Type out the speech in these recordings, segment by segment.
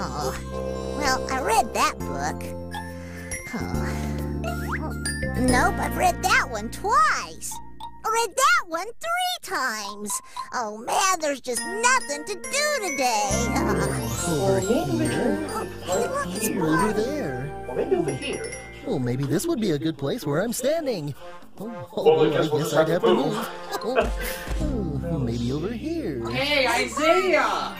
Oh, well, I read that book. Oh. Nope, I've read that one twice. I read that one three times. Oh man, there's just nothing to do today. Over here. Oh, look, it's Over there. Well, maybe over here. Oh, maybe this would be a good place where I'm standing. Oh, oh, Well, I I guess we'll guess I'd have have to to move. move. Oh, oh, maybe over here. Hey, Isaiah!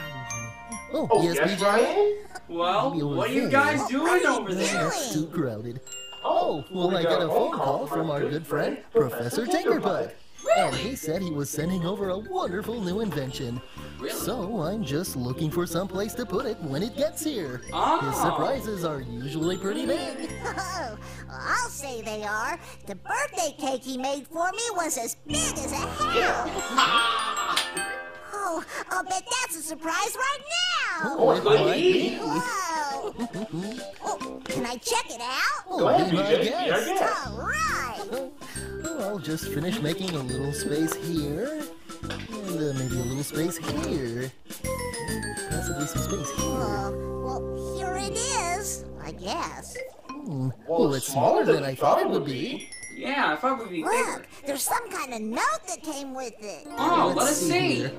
Oh, Oh, yes, yes, BJ. Ryan? Well, what are you guys doing are over you there? doing? Too crowded. Oh, oh, Well, I got a phone call from our good friend, Professor Tinkerputt. And he said he was sending over a wonderful new invention. So I'm just looking for some place to put it when it gets here. His Oh. surprises are usually pretty big. Oh, I'll say they are. The birthday cake he made for me was as big as a house. Oh, I'll bet that's a surprise right now. Oh, it might be. Whoa. Oh, can I check it out? Oh, Go ahead, BJ. Be guest. All right. I'll just finish making a little space here. And uh, maybe a little space here. Possibly some space here. Oh, well, here it is, I guess. Hmm. Well, it's smaller than I thought it would be. Yeah, I thought it would be bigger. Look, there's some kind of note that came with it. Oh, let us see. here.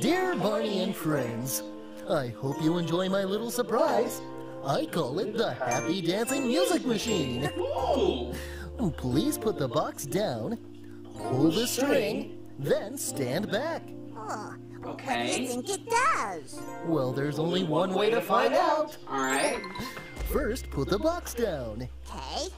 Dear Barney and friends, I hope you enjoy my little surprise. I call it the Happy Dancing Music Machine. Please put the box down, pull the string, then stand back. Oh, what do you think it does? Well, there's only one way to find out. Alright. First, put the box down. Okay.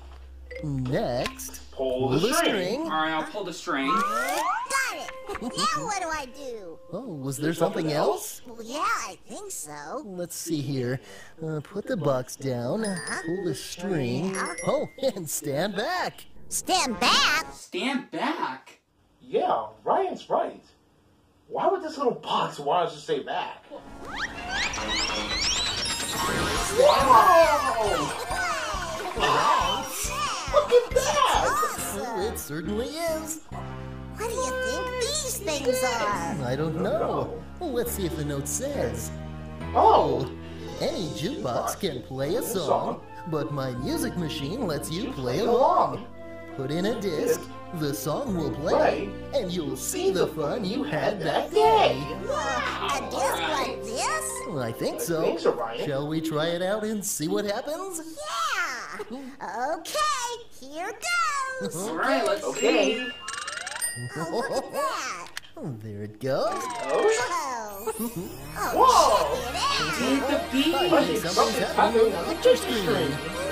Next, Pull the string. Alright, I'll pull the string. Got it. Now what do I do? Oh, was there something else? Well, yeah, I think so. Let's see here. Uh, put the box down, pull the string. Oh, and stand back. Stand back. Stand back. Yeah, Ryan's right. Why would this little box want us to stay back? Wow. Certainly is. What do you think these things are? I don't know. Let's see if the note says. Oh, Any jukebox can play a song, but my music machine lets you play along. Put in a disc, the song will play, and you'll see the fun you had that day. A disc like this? Well, I think so. think so, Ryan. Shall we try it out and see what happens? Yeah. Hmm. Okay, here goes. Alright, let's okay. see. Oh, look at that. Oh, there it goes. Oh, Whoa. Oh, Whoa! check. Did the I think beat. something's happening on the picture screen.